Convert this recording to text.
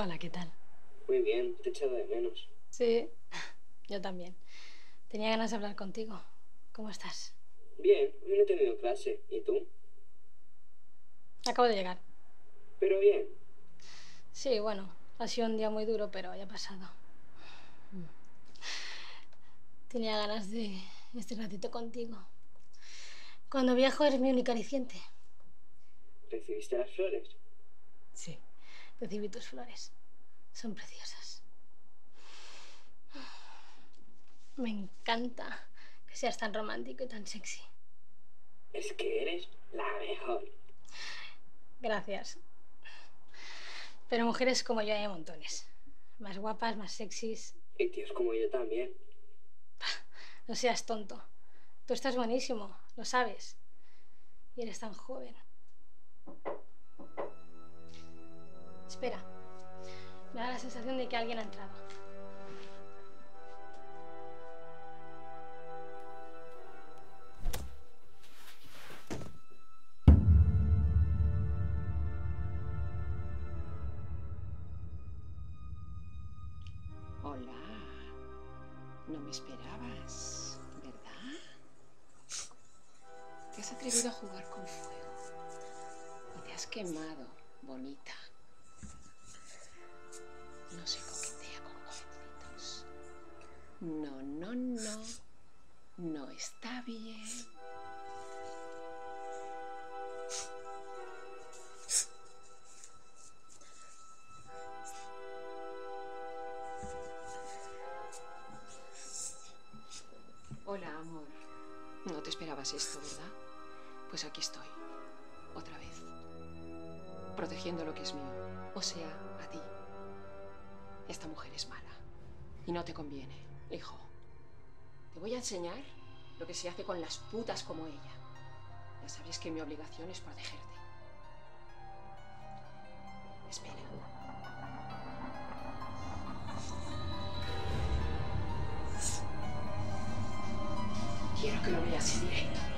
Hola, ¿qué tal? Muy bien, te he echado de menos. Sí, yo también. Tenía ganas de hablar contigo. ¿Cómo estás? Bien, hoy no he tenido clase. ¿Y tú? Acabo de llegar. Pero bien. Sí, bueno, ha sido un día muy duro, pero ya ha pasado. Tenía ganas de este ratito contigo. Cuando viajo eres mi única aliciente. ¿Recibiste las flores? Sí, recibí tus flores. Son preciosas. Me encanta que seas tan romántico y tan sexy. Es que eres la mejor. Gracias. Pero mujeres como yo hay montones. Más guapas, más sexys. Y tíos como yo también. No seas tonto. Tú estás buenísimo, lo sabes. Y eres tan joven. Espera. Me da la sensación de que alguien ha entrado. Hola. No me esperabas, ¿verdad? Te has atrevido a jugar con fuego. Y te has quemado, bonita. No, no, no. No está bien. Hola, amor. No te esperabas esto, ¿verdad? Pues aquí estoy. Otra vez. Protegiendo lo que es mío. O sea, a ti. Esta mujer es mala. Y no te conviene, hijo. Te voy a enseñar lo que se hace con las putas como ella. Ya sabes que mi obligación es protegerte. Espera. Quiero que lo veas en directo.